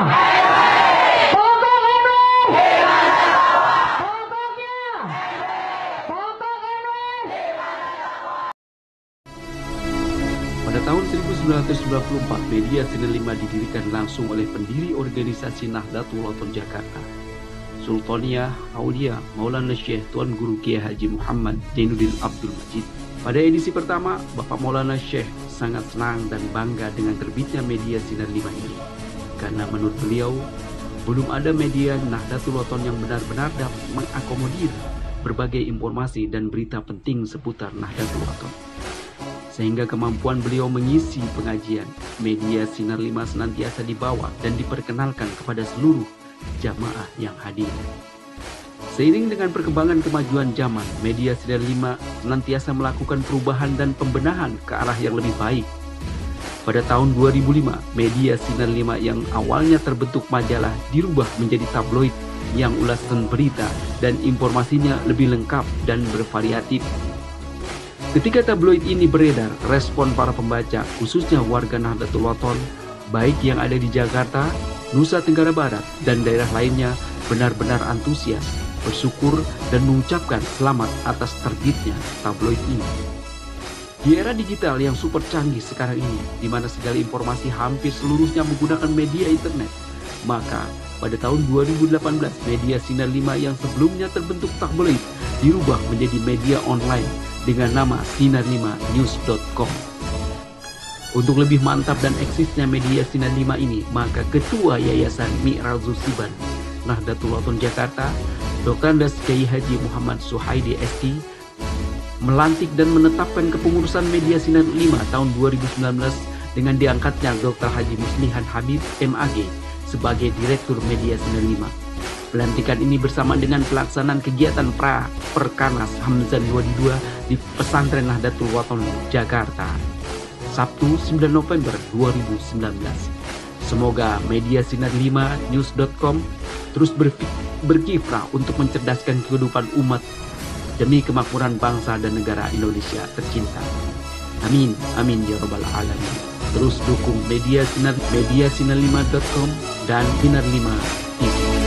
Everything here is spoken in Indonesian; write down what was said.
Pada tahun 1994, media Sinar 5 didirikan langsung oleh pendiri organisasi Nahdlatul Ulama Jakarta, Sultania Aulia Maulana Syekh Tuan Guru Kiai Haji Muhammad Zainuddin Abdul Majid. Pada edisi pertama, Bapak Maulana Syekh sangat senang dan bangga dengan terbitnya media Sinar 5 ini. Karena menurut beliau, belum ada media Nahdlatul Ulama yang benar-benar dapat mengakomodir berbagai informasi dan berita penting seputar Nahdlatul Ulama sehingga kemampuan beliau mengisi pengajian media Sinar 5 senantiasa dibawa dan diperkenalkan kepada seluruh jamaah yang hadir. Seiring dengan perkembangan kemajuan zaman, media Sinar 5 senantiasa melakukan perubahan dan pembenahan ke arah yang lebih baik. Pada tahun 2005, media Sinar 5 yang awalnya terbentuk majalah dirubah menjadi tabloid yang ulasan berita dan informasinya lebih lengkap dan bervariatif Ketika tabloid ini beredar, respon para pembaca, khususnya warga Nahdlatul Wathon, baik yang ada di Jakarta, Nusa Tenggara Barat, dan daerah lainnya benar-benar antusias, bersyukur, dan mengucapkan selamat atas terbitnya tabloid ini. Di era digital yang super canggih sekarang ini, di mana segala informasi hampir seluruhnya menggunakan media internet, maka pada tahun 2018, media Sinar 5 yang sebelumnya terbentuk tabloid dirubah menjadi media online dengan nama sinar5news.com. Untuk lebih mantap dan eksisnya media Sinar 5 ini, maka Ketua Yayasan Mi'rajul Siban Nahdlatul Ulama Jakarta, Dr. Andes Kiai Haji Muhammad Suhaidi ST, melantik dan menetapkan kepengurusan media Sinar 5 tahun 2019 dengan diangkatnya Dr. Haji Muslihan Habib MAG sebagai Direktur Media Sinar 5. Pelantikan ini bersama dengan pelaksanaan kegiatan pra Perkanas Hamzan 22 di Pesantren Nahdlatul Wathon Jakarta. Sabtu 9 November 2019. Semoga media sinar 5 news.com terus berkiprah untuk mencerdaskan kehidupan umat demi kemakmuran bangsa dan negara Indonesia tercinta. Amin, amin ya robbal alamin. Terus dukung media sinar media sinar5.com dan sinar 5 TV.